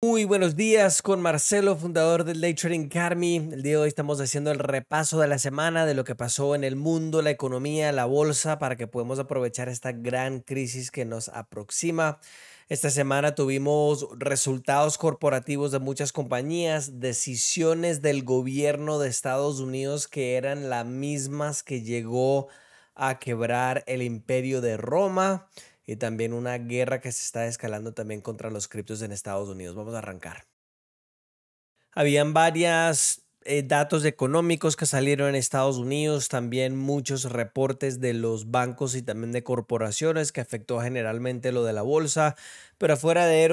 Muy buenos días con Marcelo, fundador del Day Trading Academy. El día de hoy estamos haciendo el repaso de la semana de lo que pasó en el mundo, la economía, la bolsa, para que podamos aprovechar esta gran crisis que nos aproxima. Esta semana tuvimos resultados corporativos de muchas compañías, decisiones del gobierno de Estados Unidos que eran las mismas que llegó a quebrar el imperio de Roma y también una guerra que se está escalando también contra los criptos en Estados Unidos. Vamos a arrancar. Habían varias eh, datos económicos que salieron en Estados Unidos, también muchos reportes de los bancos y también de corporaciones que afectó generalmente lo de la bolsa, pero afuera de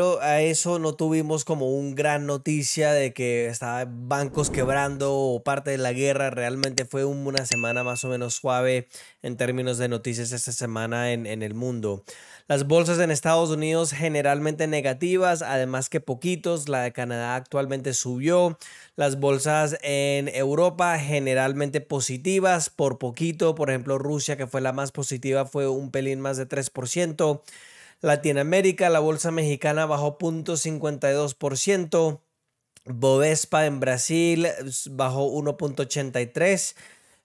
eso no tuvimos como un gran noticia de que estaban bancos quebrando o parte de la guerra, realmente fue una semana más o menos suave en términos de noticias esta semana en, en el mundo. Las bolsas en Estados Unidos generalmente negativas, además que poquitos. La de Canadá actualmente subió. Las bolsas en Europa generalmente positivas por poquito. Por ejemplo, Rusia, que fue la más positiva, fue un pelín más de 3%. Latinoamérica, la bolsa mexicana bajó 0.52%. Bovespa en Brasil bajó 1.83%.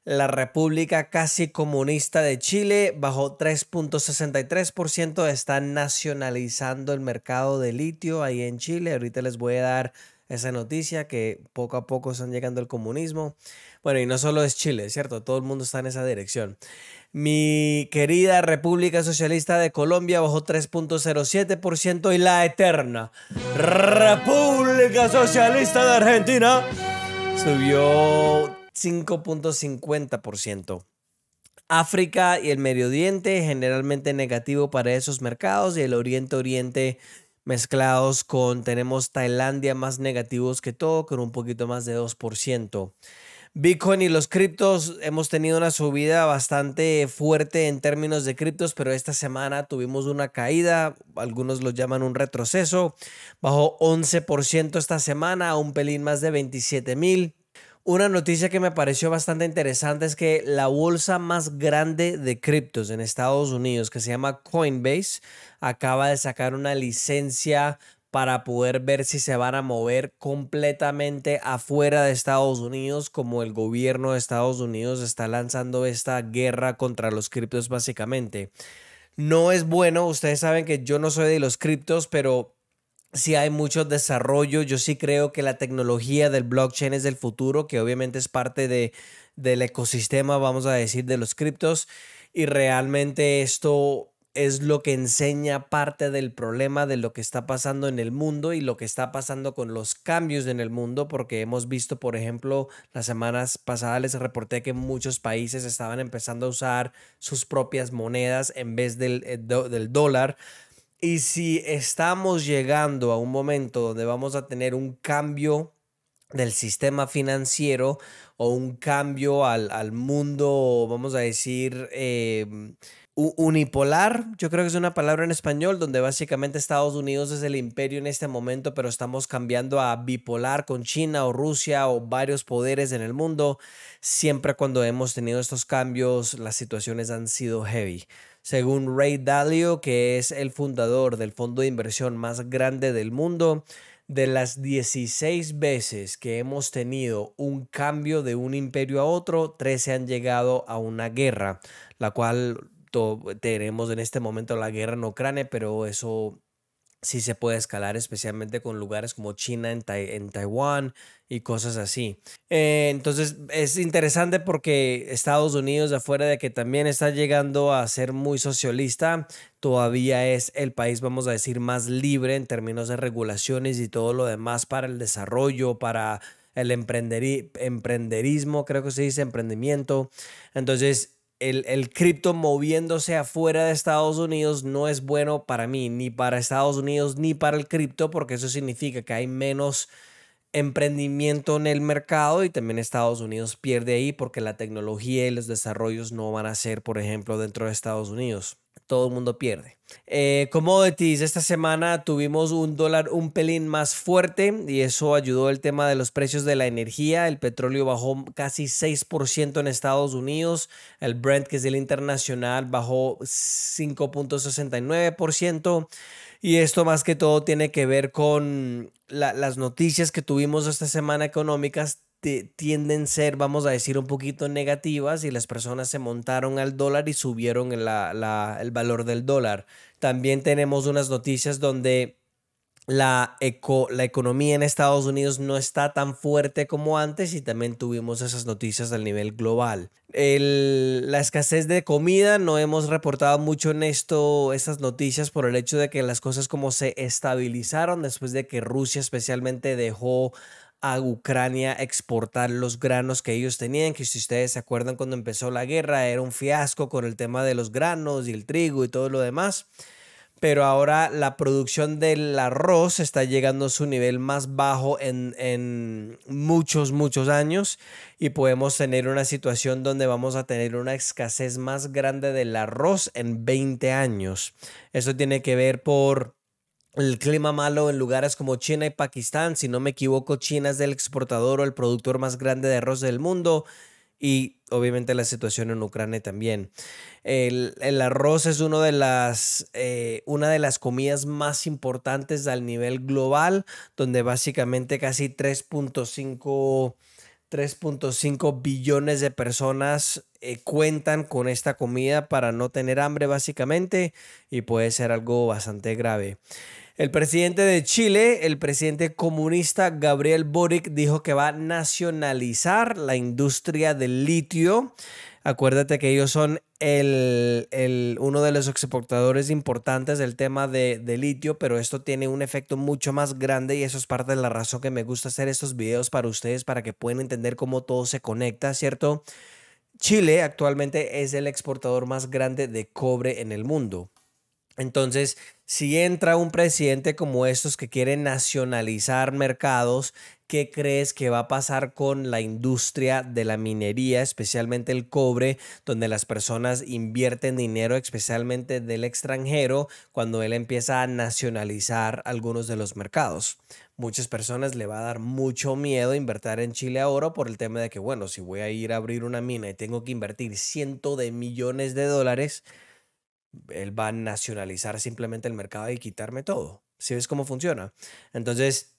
La República Casi Comunista de Chile bajó 3.63%. Está nacionalizando el mercado de litio ahí en Chile. Ahorita les voy a dar esa noticia que poco a poco están llegando al comunismo. Bueno, y no solo es Chile, ¿cierto? Todo el mundo está en esa dirección. Mi querida República Socialista de Colombia bajó 3.07% y la eterna República Socialista de Argentina subió 5.50%. África y el Medio Oriente generalmente negativo para esos mercados y el Oriente Oriente mezclados con tenemos Tailandia más negativos que todo con un poquito más de 2%. Bitcoin y los criptos hemos tenido una subida bastante fuerte en términos de criptos, pero esta semana tuvimos una caída, algunos lo llaman un retroceso, bajó 11% esta semana, un pelín más de 27 mil. Una noticia que me pareció bastante interesante es que la bolsa más grande de criptos en Estados Unidos, que se llama Coinbase, acaba de sacar una licencia para poder ver si se van a mover completamente afuera de Estados Unidos, como el gobierno de Estados Unidos está lanzando esta guerra contra los criptos básicamente. No es bueno, ustedes saben que yo no soy de los criptos, pero sí hay mucho desarrollo. Yo sí creo que la tecnología del blockchain es del futuro, que obviamente es parte de, del ecosistema, vamos a decir, de los criptos. Y realmente esto es lo que enseña parte del problema de lo que está pasando en el mundo y lo que está pasando con los cambios en el mundo, porque hemos visto, por ejemplo, las semanas pasadas les reporté que muchos países estaban empezando a usar sus propias monedas en vez del, eh, del dólar. Y si estamos llegando a un momento donde vamos a tener un cambio del sistema financiero o un cambio al, mundo, vamos a decir, em, unipolar, yo creo que es una palabra en español, donde básicamente Estados Unidos es el imperio en este momento, pero estamos cambiando a bipolar con China o Rusia o varios poderes en el mundo. Siempre cuando hemos tenido estos cambios, las situaciones han sido heavy. Según Ray Dalio, que es el fundador del fondo de inversión más grande del mundo, de las 16 veces que hemos tenido un cambio de un imperio a otro, 13 han llegado a una guerra, la cual tenemos en este momento la guerra en Ucrania, pero eso sí se puede escalar, especialmente con lugares como China, en, Taiwán y cosas así. Eh, entonces es interesante porque Estados Unidos, afuera de que también está llegando a ser muy socialista, todavía es el país, vamos a decir, más libre en términos de regulaciones y todo lo demás para el desarrollo, para el emprenderismo, creo que se dice emprendimiento. Entonces, el, el cripto moviéndose afuera de Estados Unidos no es bueno para mí, ni para Estados Unidos, ni para el cripto, porque eso significa que hay menos emprendimiento en el mercado y también Estados Unidos pierde ahí porque la tecnología y los desarrollos no van a ser, por ejemplo, dentro de Estados Unidos. Todo el mundo pierde. Eh, commodities, esta semana tuvimos un dólar un pelín más fuerte y eso ayudó el tema de los precios de la energía. El petróleo bajó casi 6% en Estados Unidos. El Brent, que es el internacional, bajó 5.69%. Y esto más que todo tiene que ver con las noticias que tuvimos esta semana económicas tienden a ser, vamos a decir, un poquito negativas y las personas se montaron al dólar y subieron el valor del dólar. También tenemos unas noticias donde la, la economía en Estados Unidos no está tan fuerte como antes y también tuvimos esas noticias al nivel global. la escasez de comida, no hemos reportado mucho en esto, estas noticias por el hecho de que las cosas como se estabilizaron después de que Rusia especialmente dejó a Ucrania exportar los granos que ellos tenían, que si ustedes se acuerdan cuando empezó la guerra era un fiasco con el tema de los granos y el trigo y todo lo demás. Pero ahora la producción del arroz está llegando a su nivel más bajo en, en muchos, muchos años y podemos tener una situación donde vamos a tener una escasez más grande del arroz en 20 años. Eso tiene que ver por el clima malo en lugares como China y Pakistán. Si no me equivoco, China es el exportador o el productor más grande de arroz del mundo y obviamente la situación en Ucrania también. El, arroz es uno de las, eh, una de las comidas más importantes al nivel global, donde básicamente casi 3.5 3.5 billones de personas eh, cuentan con esta comida para no tener hambre básicamente y puede ser algo bastante grave. El presidente de Chile, el presidente comunista Gabriel Boric, dijo que va a nacionalizar la industria del litio. Acuérdate que ellos son el, uno de los exportadores importantes del tema de, de, litio, pero esto tiene un efecto mucho más grande y eso es parte de la razón que me gusta hacer estos videos para ustedes, para que puedan entender cómo todo se conecta, ¿cierto? Chile actualmente es el exportador más grande de cobre en el mundo. Entonces, si entra un presidente como estos que quiere nacionalizar mercados, ¿qué crees que va a pasar con la industria de la minería, especialmente el cobre, donde las personas invierten dinero, especialmente del extranjero, cuando él empieza a nacionalizar algunos de los mercados? Muchas personas le va a dar mucho miedo invertir en Chile ahora por el tema de que, bueno, si voy a ir a abrir una mina y tengo que invertir cientos de millones de dólares, él va a nacionalizar simplemente el mercado y quitarme todo. ¿Sí ves cómo funciona? Entonces,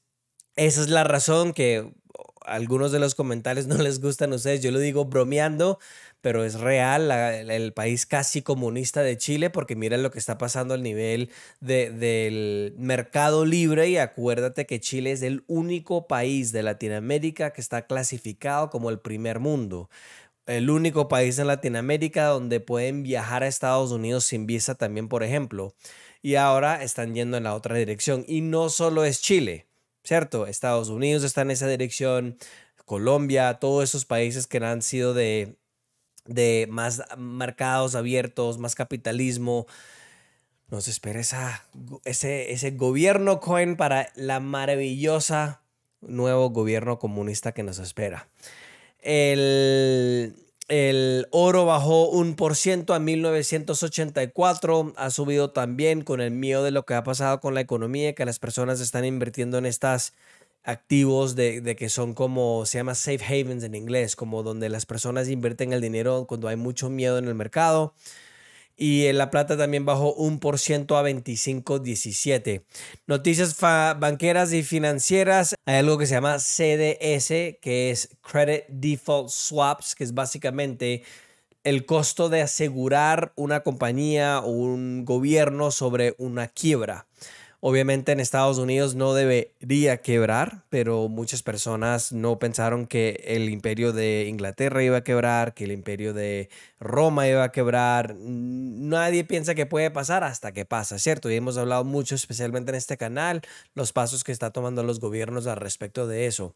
esa es la razón que algunos de los comentarios no les gustan a ustedes. Yo lo digo bromeando, pero es real el país casi comunista de Chile, porque mira lo que está pasando al nivel del mercado libre y acuérdate que Chile es el único país de Latinoamérica que está clasificado como el primer mundo el único país en Latinoamérica donde pueden viajar a Estados Unidos sin visa también, por ejemplo. Y ahora están yendo en la otra dirección. Y no solo es Chile, ¿cierto? Estados Unidos está en esa dirección, Colombia, todos esos países que han sido de, de más mercados abiertos, más capitalismo. Nos espera ese, ese gobierno coin para la maravillosa nuevo gobierno comunista que nos espera. El, oro bajó un por ciento a 1984. Ha subido también con el miedo de lo que ha pasado con la economía, que las personas están invirtiendo en estas activos de, de, que son como, se llama safe havens en inglés, como donde las personas invierten el dinero cuando hay mucho miedo en el mercado y en La Plata también bajó un por ciento a 25.17. Noticias banqueras y financieras. Hay algo que se llama CDS, que es Credit Default Swaps, que es básicamente el costo de asegurar una compañía o un gobierno sobre una quiebra. Obviamente en Estados Unidos no debería quebrar, pero muchas personas no pensaron que el imperio de Inglaterra iba a quebrar, que el imperio de Roma iba a quebrar. Nadie piensa que puede pasar hasta que pasa, ¿cierto? Y hemos hablado mucho, especialmente en este canal, los pasos que está tomando los gobiernos al respecto de eso.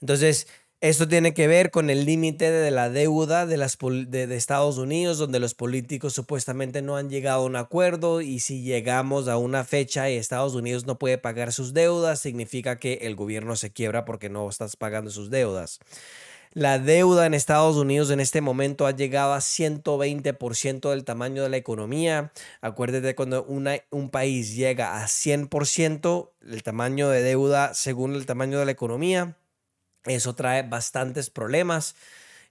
Entonces, esto tiene que ver con el límite de la deuda de, Estados Unidos, donde los políticos supuestamente no han llegado a un acuerdo y si llegamos a una fecha y Estados Unidos no puede pagar sus deudas, significa que el gobierno se quiebra porque no estás pagando sus deudas. La deuda en Estados Unidos en este momento ha llegado a 120% del tamaño de la economía. Acuérdate cuando un país llega a 100% el tamaño de deuda según el tamaño de la economía, eso trae bastantes problemas.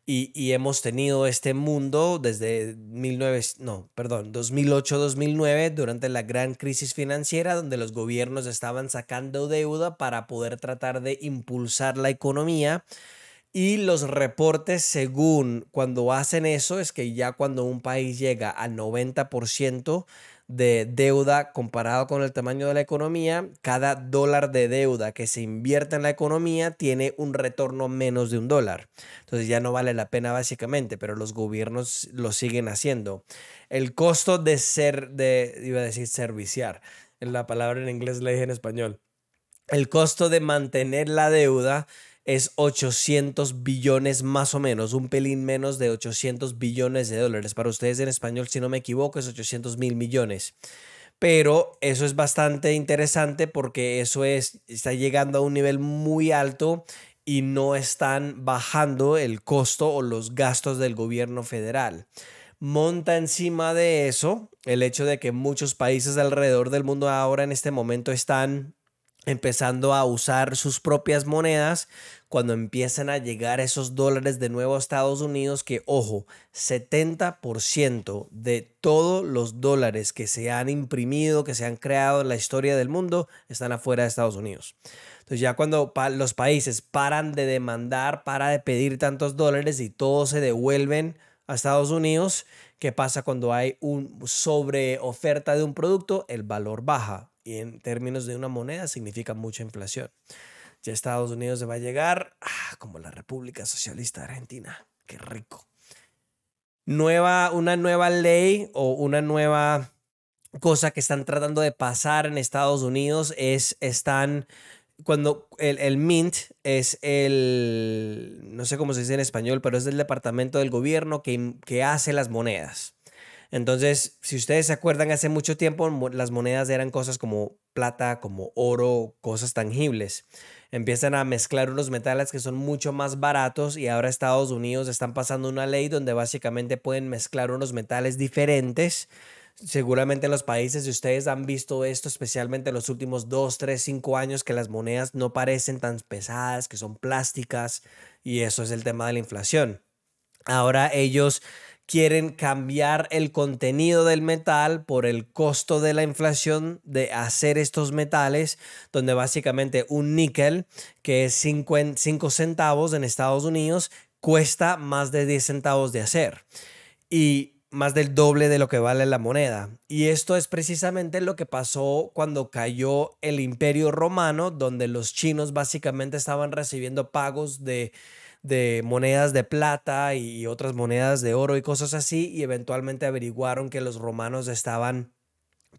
Y, hemos tenido este mundo desde 19, no, perdón, 2008-2009 durante la gran crisis financiera donde los gobiernos estaban sacando deuda para poder tratar de impulsar la economía y los reportes según cuando hacen eso es que ya cuando un país llega al 90% de deuda comparado con el tamaño de la economía, cada dólar de deuda que se invierte en la economía tiene un retorno menos de un dólar. Entonces ya no vale la pena básicamente, pero los gobiernos lo siguen haciendo. El costo de ser, de, iba a decir serviciar, la palabra en inglés la dije en español. El costo de mantener la deuda es 800 billones más o menos, un pelín menos de 800 billones de dólares. Para ustedes en español, si no me equivoco, es 800 mil millones. Pero eso es bastante interesante porque eso es, está llegando a un nivel muy alto y no están bajando el costo o los gastos del gobierno federal. Monta encima de eso el hecho de que muchos países alrededor del mundo ahora en este momento están empezando a usar sus propias monedas cuando empiezan a llegar esos dólares de nuevo a Estados Unidos, que ojo, 70% de todos los dólares que se han imprimido, que se han creado en la historia del mundo, están afuera de Estados Unidos. Entonces ya cuando los países paran de demandar, para de pedir tantos dólares y todos se devuelven a Estados Unidos, ¿qué pasa cuando hay un sobre oferta de un producto? El valor baja y en términos de una moneda significa mucha inflación. Ya Estados Unidos se va a llegar ah, como la República Socialista Argentina. Qué rico. Nueva, una nueva ley o una nueva cosa que están tratando de pasar en Estados Unidos es, están, cuando el, el, Mint es el, no sé cómo se dice en español, pero es el departamento del gobierno que, que hace las monedas. Entonces, si ustedes se acuerdan, hace mucho tiempo las monedas eran cosas como plata, como oro, cosas tangibles. Empiezan a mezclar unos metales que son mucho más baratos y ahora Estados Unidos están pasando una ley donde básicamente pueden mezclar unos metales diferentes. Seguramente los países de ustedes han visto esto, especialmente en los últimos 2, 3, 5 años, que las monedas no parecen tan pesadas, que son plásticas, y eso es el tema de la inflación. Ahora ellos quieren cambiar el contenido del metal por el costo de la inflación de hacer estos metales, donde básicamente un níquel que es 5 centavos en Estados Unidos cuesta más de 10 centavos de hacer y más del doble de lo que vale la moneda. Y esto es precisamente lo que pasó cuando cayó el imperio romano, donde los chinos básicamente estaban recibiendo pagos de de monedas de plata y otras monedas de oro y cosas así, y eventualmente averiguaron que los romanos estaban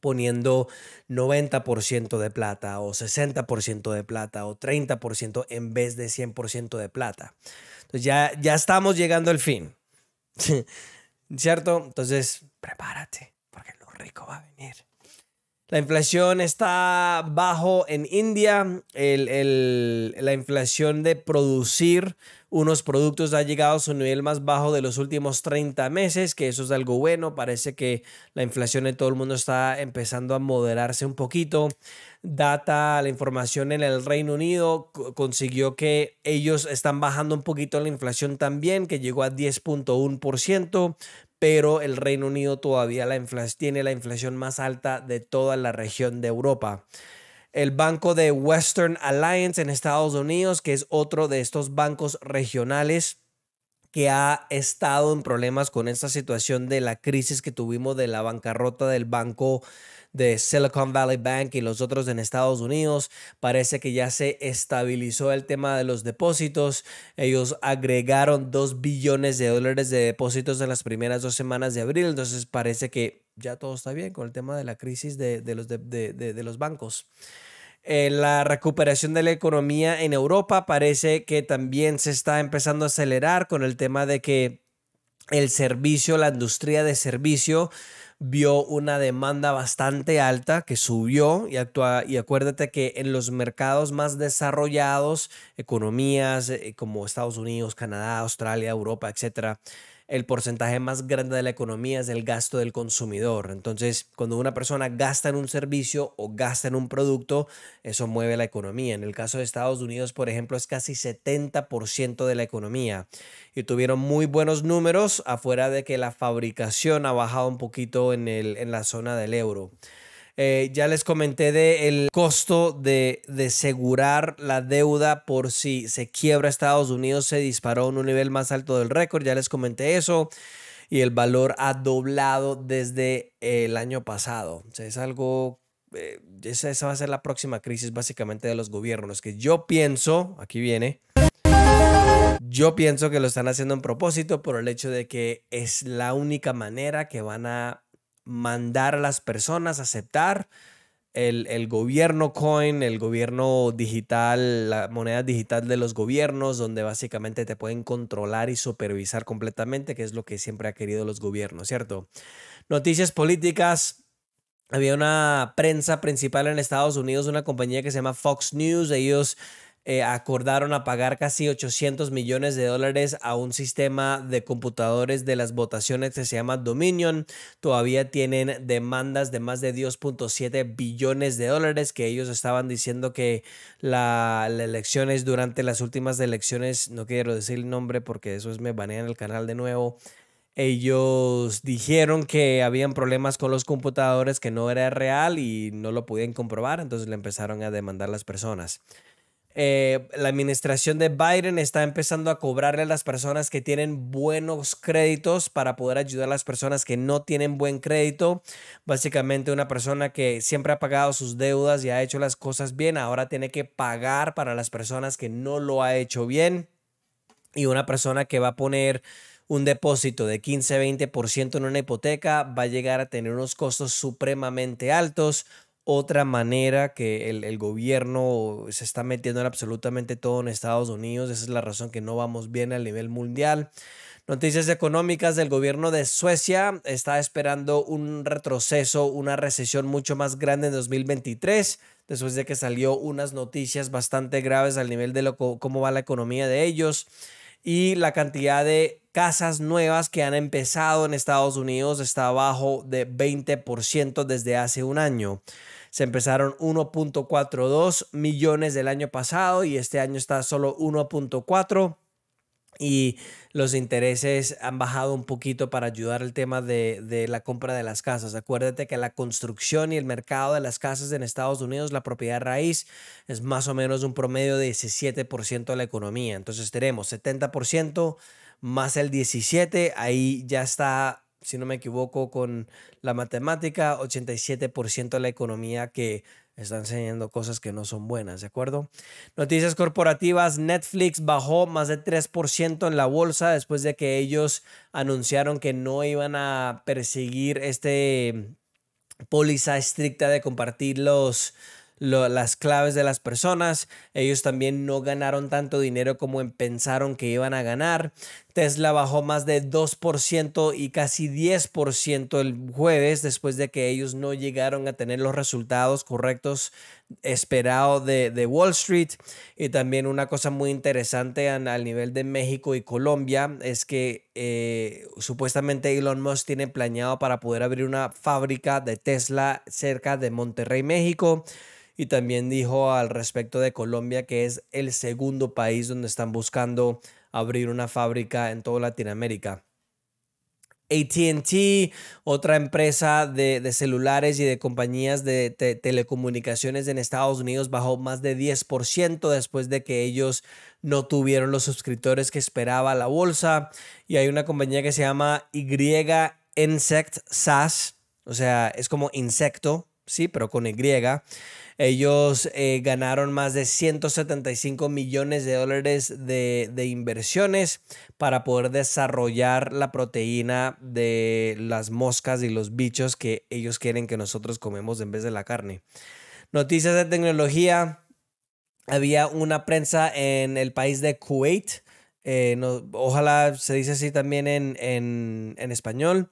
poniendo 90% de plata o 60% de plata o 30% en vez de 100% de plata. Entonces ya, ya estamos llegando al fin. ¿Cierto? Entonces, prepárate, porque lo rico va a venir. La inflación está bajo en India. la inflación de producir unos productos ha llegado a su nivel más bajo de los últimos 30 meses, que eso es algo bueno. Parece que la inflación en todo el mundo está empezando a moderarse un poquito. Data, la información en el Reino Unido consiguió que ellos están bajando un poquito la inflación también, que llegó a 10.1%, pero el Reino Unido todavía tiene la inflación más alta de toda la región de Europa el banco de Western Alliance en Estados Unidos, que es otro de estos bancos regionales que ha estado en problemas con esta situación de la crisis que tuvimos de la bancarrota del banco de Silicon Valley Bank y los otros en Estados Unidos. Parece que ya se estabilizó el tema de los depósitos. Ellos agregaron 2 billones de dólares de depósitos en las primeras dos semanas de abril. Entonces parece que ya todo está bien con el tema de la crisis de, los, de, los bancos. Eh, la recuperación de la economía en Europa parece que también se está empezando a acelerar con el tema de que el servicio, la industria de servicio vio una demanda bastante alta que subió y, y acuérdate que en los mercados más desarrollados, economías eh, como Estados Unidos, Canadá, Australia, Europa, etcétera, el porcentaje más grande de la economía es el gasto del consumidor. Entonces, cuando una persona gasta en un servicio o gasta en un producto, eso mueve la economía. En el caso de Estados Unidos, por ejemplo, es casi 70% de la economía. Y tuvieron muy buenos números afuera de que la fabricación ha bajado un poquito en, el, en la zona del euro. Eh, ya les comenté del costo de, de asegurar la deuda por si se quiebra Estados Unidos, se disparó a un nivel más alto del récord, ya les comenté eso. Y el valor ha doblado desde el año pasado. O sea, es algo eh, esa, esa, va a ser la próxima crisis básicamente de los gobiernos, que yo pienso, aquí viene, yo pienso que lo están haciendo en propósito por el hecho de que es la única manera que van a mandar a las personas a aceptar el, gobierno coin, el gobierno digital, la moneda digital de los gobiernos, donde básicamente te pueden controlar y supervisar completamente, que es lo que siempre ha querido los gobiernos, ¿cierto? Noticias políticas. Había una prensa principal en Estados Unidos, una compañía que se llama Fox News. Ellos eh, acordaron a pagar casi 800 millones de dólares a un sistema de computadores de las votaciones que se llama Dominion. Todavía tienen demandas de más de 2.7 billones de dólares que ellos estaban diciendo que las elecciones durante las últimas elecciones, no quiero decir el nombre porque después me banean el canal de nuevo. Ellos dijeron que habían problemas con los computadores, que no era real y no lo podían comprobar, entonces le empezaron a demandar las personas. Eh, la administración de Biden está empezando a cobrarle a las personas que tienen buenos créditos para poder ayudar a las personas que no tienen buen crédito. Básicamente una persona que siempre ha pagado sus deudas y ha hecho las cosas bien, ahora tiene que pagar para las personas que no lo ha hecho bien. Y una persona que va a poner un depósito de 15-20% en una hipoteca va a llegar a tener unos costos supremamente altos otra manera que el, gobierno se está metiendo en absolutamente todo en Estados Unidos. Esa es la razón que no vamos bien a nivel mundial. Noticias económicas del gobierno de Suecia está esperando un retroceso, una recesión mucho más grande en 2023, después de que salió unas noticias bastante graves al nivel de cómo va la economía de ellos y la cantidad de casas nuevas que han empezado en Estados Unidos está abajo de 20% desde hace un año. Se empezaron 1.42 millones del año pasado y este año está solo 1.4 y los intereses han bajado un poquito para ayudar al tema de, de, la compra de las casas. Acuérdate que la construcción y el mercado de las casas en Estados Unidos, la propiedad raíz, es más o menos un promedio de 17% de la economía. Entonces tenemos 70% más el 17%, ahí ya está si no me equivoco, con la matemática, 87% de la economía que está enseñando cosas que no son buenas, ¿de acuerdo? Noticias corporativas, Netflix bajó más de 3% en la bolsa después de que ellos anunciaron que no iban a perseguir este póliza estricta de compartir los las claves de las personas. Ellos también no ganaron tanto dinero como pensaron que iban a ganar. Tesla bajó más de 2% y casi 10% el jueves después de que ellos no llegaron a tener los resultados correctos esperados de, Wall Street. Y también una cosa muy interesante al nivel de México y Colombia es que eh, supuestamente Elon Musk tiene planeado para poder abrir una fábrica de Tesla cerca de Monterrey, México y también dijo al respecto de Colombia que es el segundo país donde están buscando abrir una fábrica en toda Latinoamérica. ATT, otra empresa de, celulares y de compañías de telecomunicaciones en Estados Unidos, bajó más de 10% después de que ellos no tuvieron los suscriptores que esperaba la bolsa. Y hay una compañía que se llama Y Insect SaaS, o sea, es como insecto, sí, pero con Y ellos eh, ganaron más de 175 millones de dólares de, de, inversiones para poder desarrollar la proteína de las moscas y los bichos que ellos quieren que nosotros comemos en vez de la carne. Noticias de tecnología. Había una prensa en el país de Kuwait eh, ojalá se dice así también en, en, en español,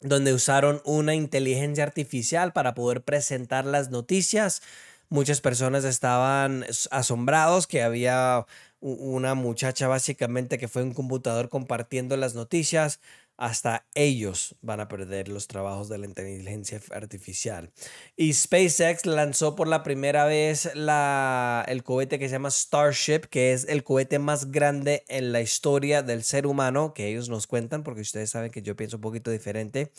donde usaron una inteligencia artificial para poder presentar las noticias. Muchas personas estaban asombrados que había una muchacha básicamente que fue un computador compartiendo las noticias hasta ellos van a perder los trabajos de la inteligencia artificial. Y SpaceX lanzó por la primera vez la, el cohete que se llama Starship, que es el cohete más grande en la historia del ser humano, que ellos nos cuentan, porque ustedes saben que yo pienso un poquito diferente.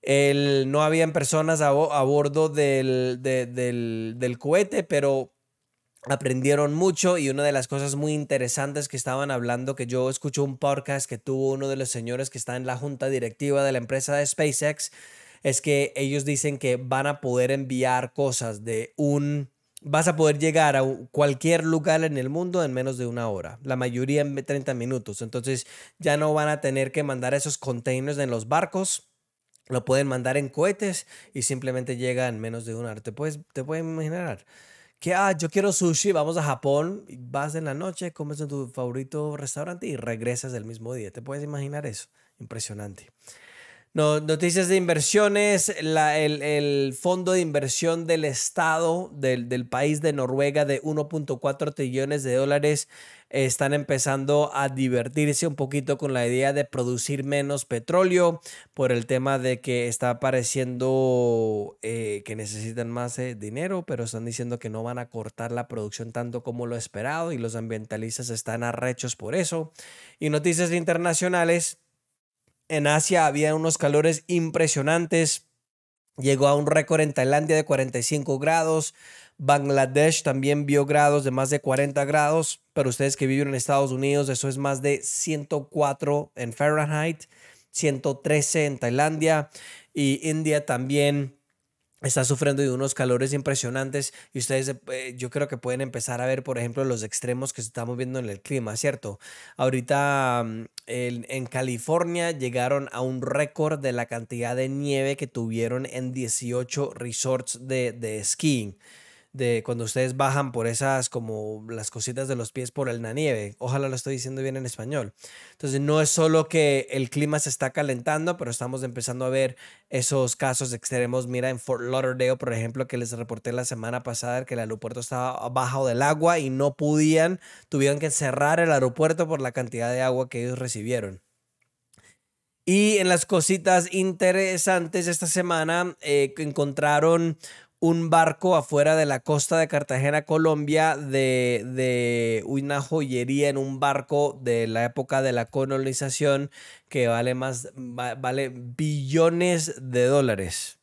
El, no habían personas a, bordo del, del, del cohete, pero aprendieron mucho y una de las cosas muy interesantes que estaban hablando, que yo escuché un podcast que tuvo uno de los señores que está en la junta directiva de la empresa de SpaceX, es que ellos dicen que van a poder enviar cosas de un... Vas a poder llegar a cualquier lugar en el mundo en menos de una hora, la mayoría en 30 minutos. Entonces ya no van a tener que mandar esos containers en los barcos, lo pueden mandar en cohetes y simplemente llega en menos de una hora. ¿Te puedes, te puedes imaginar? Que, ah, yo quiero sushi, vamos a Japón, vas en la noche, comes en tu favorito restaurante y regresas el mismo día. ¿Te puedes imaginar eso? Impresionante. No, noticias de inversiones, el, fondo de inversión del Estado del, país de Noruega de 1.4 trillones de dólares están empezando a divertirse un poquito con la idea de producir menos petróleo por el tema de que está pareciendo eh, que necesitan más eh, dinero, pero están diciendo que no van a cortar la producción tanto como lo esperado y los ambientalistas están arrechos por eso. Y noticias internacionales, en Asia había unos calores impresionantes. Llegó a un récord en Tailandia de 45 grados. Bangladesh también vio grados de más de 40 grados, pero ustedes que viven en Estados Unidos, eso es más de 104 en Fahrenheit, 113 en Tailandia y India también está sufriendo de unos calores impresionantes y ustedes eh, yo creo que pueden empezar a ver por ejemplo los extremos que estamos viendo en el clima, ¿cierto? Ahorita mm, en, California llegaron a un récord de la cantidad de nieve que tuvieron en 18 resorts de, de skiing de cuando ustedes bajan por esas como las cositas de los pies por la nieve. Ojalá lo estoy diciendo bien en español. Entonces no es solo que el clima se está calentando, pero estamos empezando a ver esos casos extremos. Mira en Fort Lauderdale, por ejemplo, que les reporté la semana pasada que el aeropuerto estaba bajo del agua y no podían, tuvieron que cerrar el aeropuerto por la cantidad de agua que ellos recibieron. Y en las cositas interesantes esta semana eh, encontraron un barco afuera de la costa de Cartagena, Colombia, de, de, una joyería en un barco de la época de la colonización que vale más, vale billones de dólares.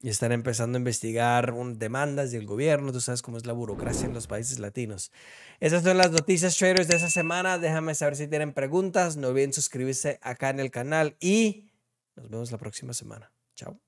Y están empezando a investigar demandas del gobierno, tú sabes cómo es la burocracia en los países latinos. Esas son las noticias traders de esa semana. Déjame saber si tienen preguntas. No olviden suscribirse acá en el canal y nos vemos la próxima semana. Chao.